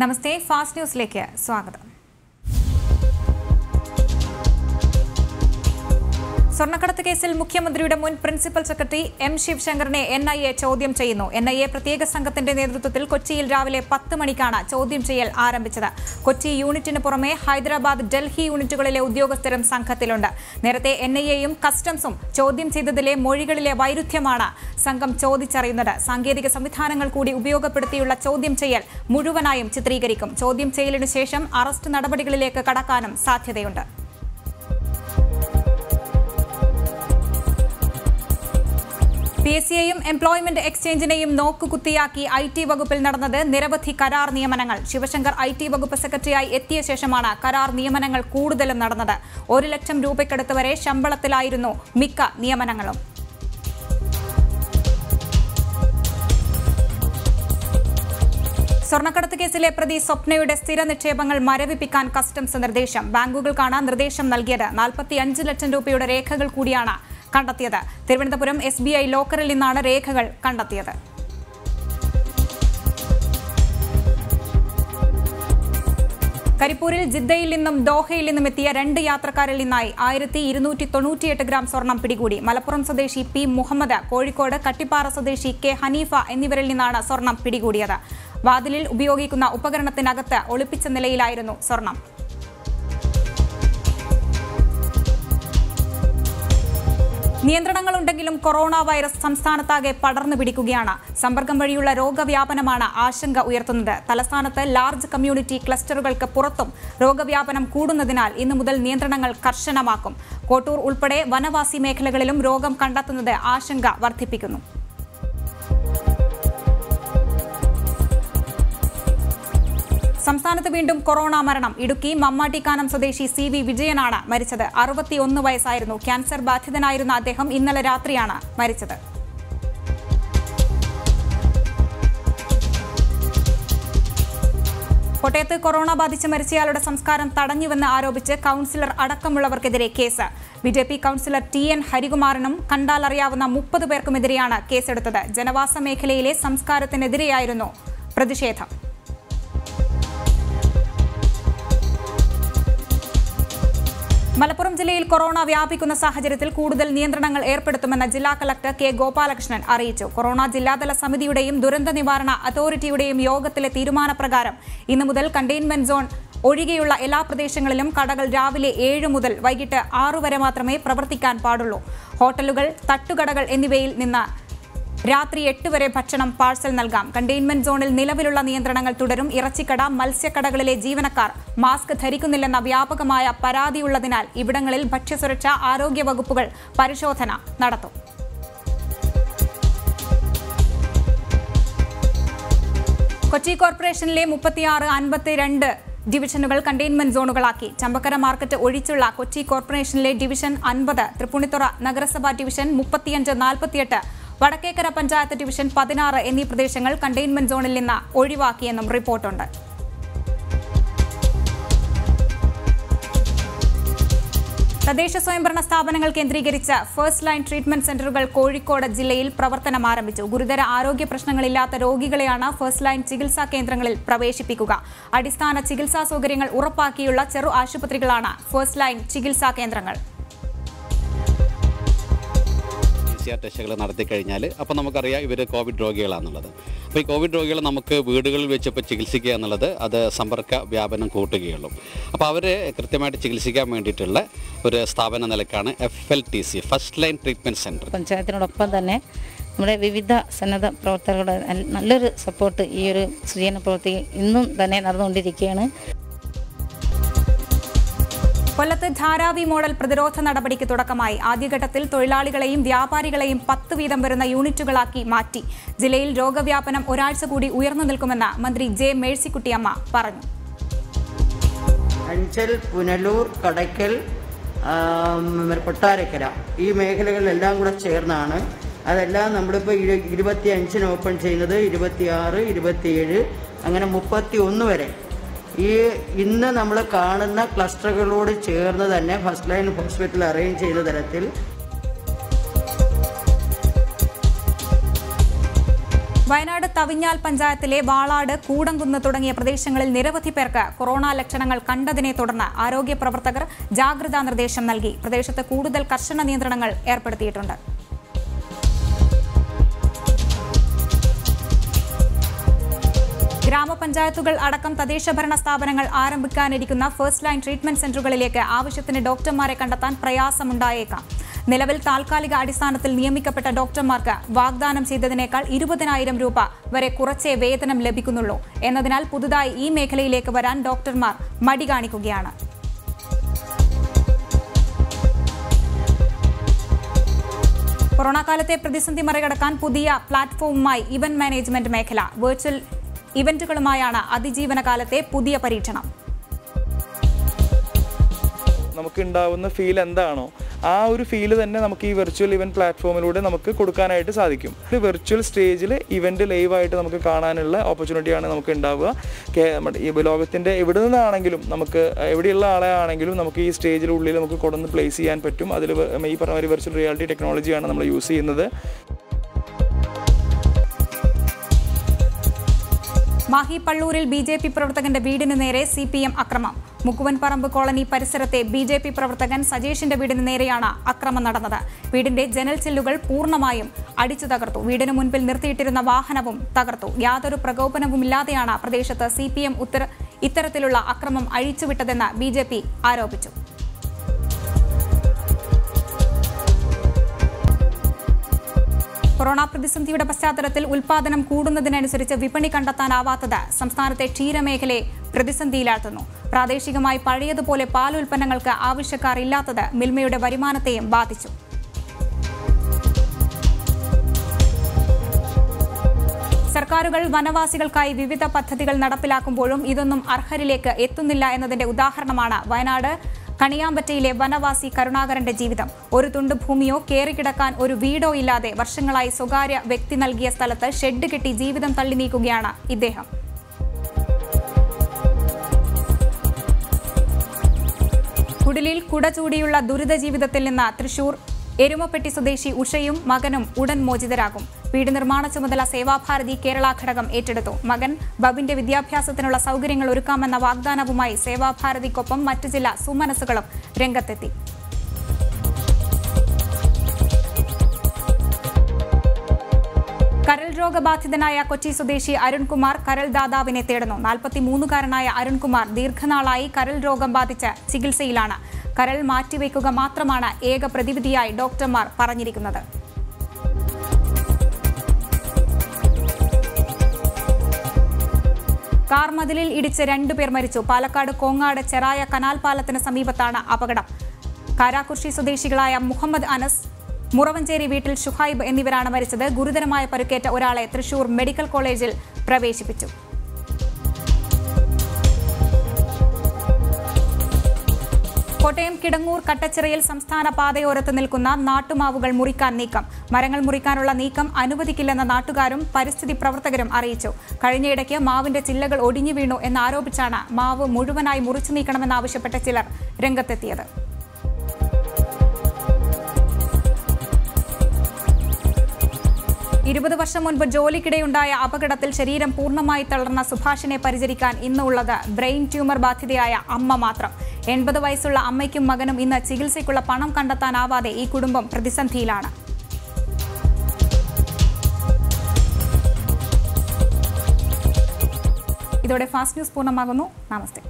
നമസ്തേ fast ന്യൂസിലേക്ക് സ്വാഗതം. സ്വർണക്കടത്ത് കേസിൽ മുഖ്യമന്ത്രിയുടെ മുൻ പ്രിൻസിപ്പൽ സെക്രട്ടറി എം ശിവശങ്കറിനെ എൻ ഐ എ ചോദ്യം ചെയ്യുന്നു. എൻ ഐ എ പ്രത്യേക സംഘത്തിന്റെ നേതൃത്വത്തിൽ കൊച്ചിയിൽ രാവിലെ പത്ത് മണിക്കാണ് ചോദ്യം ചെയ്യൽ ആരംഭിച്ചത്. കൊച്ചി യൂണിറ്റിന് പുറമെ ഹൈദരാബാദ് ഡൽഹി യൂണിറ്റുകളിലെ ഉദ്യോഗസ്ഥരും സംഘത്തിലുണ്ട്. നേരത്തെ എൻ ഐ എയും കസ്റ്റംസും ചോദ്യം ചെയ്തതിലെ മൊഴികളിലെ വൈരുദ്ധ്യമാണ് സംഘം ചോദിച്ചറിയുന്നത്. സാങ്കേതിക സംവിധാനങ്ങൾ കൂടി ഉപയോഗപ്പെടുത്തിയുള്ള ചോദ്യം ചെയ്യൽ മുഴുവനായും ചിത്രീകരിക്കും. ചോദ്യം ചെയ്യലിനു ശേഷം അറസ്റ്റ് നടപടികളിലേക്ക് കടക്കാനും സാധ്യതയുണ്ട്. പി എസ് സിയെയും എംപ്ലോയ്മെന്റ് എക്സ്ചേഞ്ചിനെയും നോക്കുകുത്തിയാക്കി ഐ ടി വകുപ്പിൽ നടന്നത് നിരവധി കരാർ നിയമനങ്ങൾ. ശിവശങ്കർ ഐ ടി വകുപ്പ് സെക്രട്ടറിയായി എത്തിയ ശേഷമാണ് കരാർ നിയമനങ്ങൾ കൂടുതലും നടന്നത്. ഒരു ലക്ഷം രൂപയ്ക്കടുത്ത് വരെ ശമ്പളത്തിലായിരുന്നു മിക്ക നിയമനങ്ങളും. സ്വർണക്കടത്ത് കേസിലെ പ്രതി സ്വപ്നയുടെ സ്ഥിര നിക്ഷേപങ്ങൾ മരവിപ്പിക്കാൻ കസ്റ്റംസ് നിർദ്ദേശം. ബാങ്കുകൾക്കാണ് നിർദ്ദേശം നൽകിയത്. നാൽപ്പത്തിയഞ്ച് ലക്ഷം രൂപയുടെ രേഖകൾ കൂടിയാണ് കണ്ടെത്തിയത്. തിരുവനന്തപുരം എസ് ബി ഐ ലോക്കറിൽ നിന്നാണ് രേഖകൾ കണ്ടെത്തിയത്. കരിപ്പൂരിൽ ജിദ്ദയിൽ നിന്നും ദോഹയിൽ നിന്നും എത്തിയ രണ്ട് യാത്രക്കാരിൽ നിന്നായി ആയിരത്തി ഇരുന്നൂറ്റി തൊണ്ണൂറ്റിയെട്ട് ഗ്രാം സ്വർണം പിടികൂടി. മലപ്പുറം സ്വദേശി പി മുഹമ്മദ് കോഴിക്കോട് കട്ടിപ്പാറ സ്വദേശി കെ ഹനീഫ എന്നിവരിൽ നിന്നാണ് സ്വർണം പിടികൂടിയത്. വാതിലിൽ ഉപയോഗിക്കുന്ന ഉപകരണത്തിനകത്ത് ഒളിപ്പിച്ച നിലയിലായിരുന്നു സ്വർണം. നിയന്ത്രണങ്ങളുണ്ടെങ്കിലും കൊറോണ വൈറസ് സംസ്ഥാനത്താകെ പടർന്നു പിടിക്കുകയാണ്. സമ്പർക്കം വഴിയുള്ള രോഗവ്യാപനമാണ് ആശങ്ക ഉയർത്തുന്നത്. തലസ്ഥാനത്ത് ലാർജ് കമ്മ്യൂണിറ്റി ക്ലസ്റ്ററുകൾക്ക് പുറത്തും രോഗവ്യാപനം കൂടുന്നതിനാൽ ഇന്നു മുതൽ നിയന്ത്രണങ്ങൾ കർശനമാക്കും. കോട്ടൂർ ഉൾപ്പെടെ വനവാസി മേഖലകളിലും രോഗം കണ്ടെത്തുന്നത് ആശങ്ക വർദ്ധിപ്പിക്കുന്നു. സംസ്ഥാനത്ത് വീണ്ടും കൊറോണ മരണം. ഇടുക്കി മമ്മാട്ടിക്കാനം സ്വദേശി സി വി വിജയനാണ് മരിച്ചത്. അറുപത്തിയൊന്ന് വയസ്സായിരുന്നു. ക്യാൻസർ ബാധിതനായിരുന്ന അദ്ദേഹം ഇന്നലെ രാത്രിയാണ് മരിച്ചത്. കോട്ടയത്ത് കൊറോണ ബാധിച്ച് മരിച്ചയാളുടെ സംസ്കാരം തടഞ്ഞുവെന്ന് ആരോപിച്ച് councillor അടക്കമുള്ളവർക്കെതിരെ case. B J P councillor T N ഹരികുമാറിനും കണ്ടാലറിയാവുന്ന മുപ്പത് പേർക്കുമെതിരെയാണ് കേസെടുത്തത്. ജനവാസ മേഖലയിലെ സംസ്കാരത്തിനെതിരെയായിരുന്നു പ്രതിഷേധം. മലപ്പുറം ജില്ലയിൽ കൊറോണ വ്യാപിക്കുന്ന സാഹചര്യത്തിൽ കൂടുതൽ നിയന്ത്രണങ്ങൾ ഏർപ്പെടുത്തുമെന്ന് ജില്ലാ കളക്ടർ കെ ഗോപാലകൃഷ്ണൻ അറിയിച്ചു. കൊറോണ ജില്ലാതല സമിതിയുടെയും ദുരന്ത നിവാരണ അതോറിറ്റിയുടെയും യോഗത്തിലെ തീരുമാനപ്രകാരം ഇന്നു മുതൽ കണ്ടെയ്ൻമെന്റ് സോൺ ഒഴികെയുള്ള എല്ലാ പ്രദേശങ്ങളിലും കടകൾ രാവിലെ ഏഴ് മുതൽ വൈകിട്ട് ആറു വരെ മാത്രമേ പ്രവർത്തിക്കാൻ പാടുള്ളൂ. ഹോട്ടലുകൾ തട്ടുകടകൾ എന്നിവയിൽ നിന്ന് രാത്രി എട്ട് വരെ ഭക്ഷണം പാഴ്സൽ നൽകാം. കണ്ടെയ്ൻമെന്റ് സോണിൽ നിലവിലുള്ള നിയന്ത്രണങ്ങൾ തുടരും. ഇറച്ചിക്കട മത്സ്യക്കടകളിലെ ജീവനക്കാർ മാസ്ക് ധരിക്കുന്നില്ലെന്ന വ്യാപകമായ പരാതിയുള്ളതിനാൽ ഇവിടങ്ങളിൽ ഭക്ഷ്യസുരക്ഷ ആരോഗ്യ വകുപ്പുകൾ പരിശോധന നടത്തും. കൊച്ചി കോർപ്പറേഷനിലെ മുപ്പത്തിയാറ് അൻപത്തിരണ്ട് ഡിവിഷനുകൾ കണ്ടെയ്ൻമെന്റ് സോണുകളാക്കി. ചമ്പക്കര മാർക്കറ്റ് ഒഴിച്ചുള്ള കൊച്ചി കോർപ്പറേഷനിലെ ഡിവിഷൻ അൻപത് തൃപ്പൂണിത്തുറ നഗരസഭാ ഡിവിഷൻ മുപ്പത്തിയഞ്ച് നാൽപ്പത്തിയെട്ട് വടക്കേക്കര പഞ്ചായത്ത് ഡിവിഷൻ പതിനാറ് എന്നീ പ്രദേശങ്ങൾ കണ്ടെയ്ൻമെന്റ് സോണിൽ നിന്ന് ഒഴിവാക്കിയെന്നും റിപ്പോർട്ടുണ്ട്. തദ്ദേശ സ്വയംഭരണ സ്ഥാപനങ്ങൾ കേന്ദ്രീകരിച്ച് ഫസ്റ്റ് ലൈൻ ട്രീറ്റ്മെന്റ് സെന്ററുകൾ കോഴിക്കോട് ജില്ലയിൽ പ്രവർത്തനം ആരംഭിച്ചു. ഗുരുതര ആരോഗ്യ പ്രശ്നങ്ങളില്ലാത്ത രോഗികളെയാണ് ഫസ്റ്റ് ലൈൻ ചികിത്സാ കേന്ദ്രങ്ങളിൽ പ്രവേശിപ്പിക്കുക. അടിസ്ഥാന ചികിത്സാ സൗകര്യങ്ങൾ ഉറപ്പാക്കിയുള്ള ചെറു ആശുപത്രികളാണ് ഫസ്റ്റ് ലൈൻ ചികിത്സാ കേന്ദ്രങ്ങൾ. സി ആർ ടെസ്റ്റുകൾ നടത്തി കഴിഞ്ഞാൽ അപ്പോൾ നമുക്കറിയാം ഇവർ കോവിഡ് രോഗികളാണെന്നുള്ളത് അപ്പോൾ ഈ കോവിഡ് രോഗികൾ നമുക്ക് വീടുകളിൽ വെച്ചപ്പോൾ ചികിത്സിക്കുക എന്നുള്ളത് അത് സമ്പർക്ക വ്യാപനം കൂട്ടുകയുള്ളൂ. അപ്പോൾ അവരെ കൃത്യമായിട്ട് ചികിത്സിക്കാൻ വേണ്ടിയിട്ടുള്ള ഒരു സ്ഥാപന നിലക്കാണ് F L T C first line treatment centre പഞ്ചായത്തിനോടൊപ്പം തന്നെ നമ്മുടെ വിവിധ സന്നദ്ധ പ്രവർത്തകരുടെ നല്ലൊരു സപ്പോർട്ട് ഈ ഒരു സൃജന പ്രവൃത്തി ഇന്നും തന്നെ നടന്നുകൊണ്ടിരിക്കുകയാണ്. കൊല്ലത്ത് ധാരാവി മോഡൽ പ്രതിരോധ നടപടിക്ക് തുടക്കമായി. ആദ്യഘട്ടത്തിൽ തൊഴിലാളികളെയും വ്യാപാരികളെയും പത്ത് വീതം വരുന്ന യൂണിറ്റുകളാക്കി മാറ്റി. ജില്ലയിൽ രോഗവ്യാപനം ഒരാഴ്ച കൂടി ഉയർന്നു നിൽക്കുമെന്ന് മന്ത്രി ജെ മേഴ്സിക്കുട്ടിയമ്മ പറഞ്ഞു. അഞ്ചൽ പുനലൂർ കടയ്ക്കൽ കൊട്ടാരക്കര ഈ മേഖലകളിലെല്ലാം കൂടെ ചേർന്നാണ്. അതെല്ലാം നമ്മളിപ്പോൾ ഇരുപത്തി അഞ്ചിന് ഓപ്പൺ ചെയ്യുന്നത് ഇരുപത്തിയാറ് ഇരുപത്തിയേഴ് അങ്ങനെ മുപ്പത്തി ഒന്ന് വരെ. ഈ ഇന്ന് നമ്മൾ കാണുന്ന ക്ലസ്റ്ററുകളോട് ചേർന്ന് തന്നെ ഫസ്റ്റ് ലൈൻ ഹോസ്പിറ്റൽ അറേഞ്ച് ചെയ്ത തരത്തിൽ വയനാട് തവിഞ്ഞാൽ പഞ്ചായത്തിലെ വാളാട് കൂടംകുന്ന് തുടങ്ങിയ പ്രദേശങ്ങളിൽ നിരവധി പേർക്ക് കൊറോണ ലക്ഷണങ്ങൾ കണ്ടതിനെ തുടർന്ന് ആരോഗ്യ പ്രവർത്തകർ ജാഗ്രതാ നിർദ്ദേശം നൽകി. പ്രദേശത്ത് കൂടുതൽ കർശന നിയന്ത്രണങ്ങൾ ഏർപ്പെടുത്തിയിട്ടുണ്ട്. ഗ്രാമപഞ്ചായത്തുകൾ അടക്കം തദ്ദേശഭരണ സ്ഥാപനങ്ങൾ ആരംഭിക്കാനിരിക്കുന്ന ഫസ്റ്റ് ലൈൻ ട്രീറ്റ്മെന്റ് സെന്ററുകളിലേക്ക് ആവശ്യത്തിന് ഡോക്ടർമാരെ കണ്ടെത്താൻ പ്രയാസമുണ്ടായേക്കാം. നിലവിൽ താൽക്കാലിക അടിസ്ഥാനത്തിൽ നിയമിക്കപ്പെട്ട ഡോക്ടർമാർക്ക് വാഗ്ദാനം ചെയ്തതിനേക്കാൾ ഇരുപതിനായിരം രൂപ വരെ കുറച്ചേ വേതനം ലഭിക്കുന്നുള്ളൂ. എന്നതിനാൽ പുതുതായി ഈ മേഖലയിലേക്ക് വരാൻ ഡോക്ടർമാർ മടി കാണിക്കുകയാണ്. കൊറോണ കാലത്തെ പ്രതിസന്ധി മറികടക്കാൻ പുതിയ പ്ലാറ്റ്ഫോമുമായി ഇവന്റ് മാനേജ്മെന്റ് മേഖല വെർച്വൽ ഇവന്റുകളുമായാണ് അതിജീവന കാലത്തെ പുതിയ പരീക്ഷണം. നമുക്ക് ഉണ്ടാവുന്ന ഫീൽ എന്താണോ ആ ഒരു ഫീൽ തന്നെ നമുക്ക് ഈ വെർച്വൽ ഇവന്റ് പ്ലാറ്റ്ഫോമിലൂടെ നമുക്ക് കൊടുക്കാനായിട്ട് സാധിക്കും. ഒരു വെർച്വൽ സ്റ്റേജിൽ ഇവന്റ് ലൈവായിട്ട് നമുക്ക് കാണാനുള്ള ഓപ്പർച്യൂണിറ്റിയാണ് നമുക്ക് ഉണ്ടാവുക നമ്മുടെ ഈ ലോകത്തിന്റെ എവിടെ നിന്നാണെങ്കിലും നമുക്ക് എവിടെയുള്ള ആളെ ആണെങ്കിലും നമുക്ക് ഈ സ്റ്റേജിനുള്ളിൽ നമുക്ക് കൊണ്ടുവന്ന് പ്ലേസ് ചെയ്യാൻ പറ്റും. അതിൽ ഈ പറഞ്ഞ വെർച്വൽ റിയാലിറ്റി ടെക്നോളജിയാണ് നമ്മൾ യൂസ് ചെയ്യുന്നത്. മാഹി പള്ളൂരിൽ ബി ജെ പി പ്രവർത്തകന്റെ വീടിന് നേരെ സി പി എം അക്രമം. മുക്കുവൻപറമ്പ് കോളനി പരിസരത്തെ ബി ജെ പി പ്രവർത്തകൻ സജേഷിന്റെ വീടിന് നേരെയാണ് അക്രമം നടന്നത്. വീടിന്റെ ജനൽ ചില്ലുകൾ പൂർണമായും അടിച്ചു തകർത്തു. വീടിന് മുൻപിൽ നിർത്തിയിട്ടിരുന്ന വാഹനവും തകർത്തു. യാതൊരു പ്രകോപനവുമില്ലാതെയാണ് പ്രദേശത്ത് സി പി എം ഇത്തരത്തിലുള്ള അക്രമം അഴിച്ചുവിട്ടതെന്ന് ബി ആരോപിച്ചു. കൊറോണ പ്രതിസന്ധിയുടെ പശ്ചാത്തലത്തിൽ ഉൽപാദനം കൂടുന്നതിനനുസരിച്ച് വിപണി കണ്ടെത്താനാവാത്തത് സംസ്ഥാനത്തെ ക്ഷീരമേഖലയെ പ്രതിസന്ധിയിലാഴ്ത്തുന്നു. പ്രാദേശികമായി പഴയതുപോലെ പാൽ ഉൽപ്പന്നങ്ങൾക്ക് ആവശ്യക്കാർ ഇല്ലാത്തത് മിൽമയുടെ വരുമാനത്തെയും ബാധിച്ചു. സർക്കാരുകൾ വനവാസികൾക്കായി വിവിധ പദ്ധതികൾ നടപ്പിലാക്കുമ്പോഴും ഇതൊന്നും അർഹരിലേക്ക് എത്തുന്നില്ല എന്നതിന്റെ ഉദാഹരണമാണ് വയനാട് കണിയാമ്പറ്റയിലെ വനവാസി കരുണാകരന്റെ ജീവിതം. ഒരു തുണ്ട് ഭൂമിയോ കേറിക്കിടക്കാൻ ഒരു വീടോ ഇല്ലാതെ വർഷങ്ങളായി സ്വകാര്യ വ്യക്തി നൽകിയ സ്ഥലത്ത് ഷെഡ് കെട്ടി ജീവിതം തള്ളി നീക്കുകയാണ് ഇദ്ദേഹം. കുടിലിൽ കുടചൂടിയുള്ള ദുരിത ജീവിതത്തിൽ നിന്ന് തൃശൂർ എരുമപ്പെട്ടി സ്വദേശി ഉഷയും മകനും ഉടൻ മോചിതരാകും. വീട് നിർമ്മാണ ചുമതല സേവാഭാരതി കേരള ഘടകം ഏറ്റെടുത്തു. മകൻ ബബിന്റെ വിദ്യാഭ്യാസത്തിനുള്ള സൗകര്യങ്ങൾ ഒരുക്കാമെന്ന വാഗ്ദാനവുമായി സേവാഭാരതിക്കൊപ്പം മറ്റു ചില സുമനസുകളും രംഗത്തെത്തി. രോഗബാധിതനായ കൊച്ചി സ്വദേശി അരുൺകുമാർ കരൾ ദാതാവിനെ തേടുന്നു. നാൽപ്പത്തിമൂന്നുകാരനായ അരുൺകുമാർ ദീർഘനാളായി കരൾ രോഗം ബാധിച്ച് ചികിത്സയിലാണ്. കരൾ മാറ്റിവെക്കുക മാത്രമാണ് ഏക പ്രതിവിധിയായി ഡോക്ടർമാർ പറഞ്ഞിരിക്കുന്നത്. കാർ മതിലിൽ ഇടിച്ച് രണ്ടുപേർ മരിച്ചു. പാലക്കാട് കോങ്ങാട് ചെറായ കനാൽ പാലത്തിന് സമീപത്താണ് അപകടം. കാരാകുർഷി സ്വദേശികളായ മുഹമ്മദ് അനസ് മുറവഞ്ചേരി വീട്ടിൽ ഷുഹൈബ് എന്നിവരാണ് മരിച്ചത്. ഗുരുതരമായ പരുക്കേറ്റ ഒരാളെ തൃശൂർ മെഡിക്കൽ കോളേജിൽ പ്രവേശിപ്പിച്ചു. കോട്ടയം കിടങ്ങൂർ കട്ടച്ചിറയിൽ സംസ്ഥാന പാതയോരത്ത് നിൽക്കുന്ന നാട്ടുമാവുകൾ മുറിക്കാൻ നീക്കം. മരങ്ങൾ മുറിക്കാനുള്ള നീക്കം അനുവദിക്കില്ലെന്ന നാട്ടുകാരും പരിസ്ഥിതി പ്രവർത്തകരും അറിയിച്ചു. കഴിഞ്ഞയിടയ്ക്ക് മാവിന്റെ ചില്ലകൾ ഒടിഞ്ഞു വീണു എന്നാരോപിച്ചാണ് മാവ് മുഴുവനായി മുറിച്ചു നീക്കണമെന്നാവശ്യപ്പെട്ട ചിലർ രംഗത്തെത്തിയത്. ഇരുപത് വർഷം മുൻപ് ജോലിക്കിടെയുണ്ടായ അപകടത്തിൽ ശരീരം പൂർണമായി തളർന്ന സുഭാഷിനെ പരിചരിക്കാൻ ഇന്നുള്ളത് ബ്രെയിൻ ട്യൂമർ ബാധിതയായ അമ്മ മാത്രം. എൺപത് വയസ്സുള്ള അമ്മയ്ക്കും മകനും ഇന്ന് ചികിത്സയ്ക്കുള്ള പണം കണ്ടെത്താനാവാതെ ഈ കുടുംബം പ്രതിസന്ധിയിലാണ്. ഇതോടെ ഫാസ്റ്റ് ന്യൂസ് പൂർണമാകുന്നു. നമസ്തേ.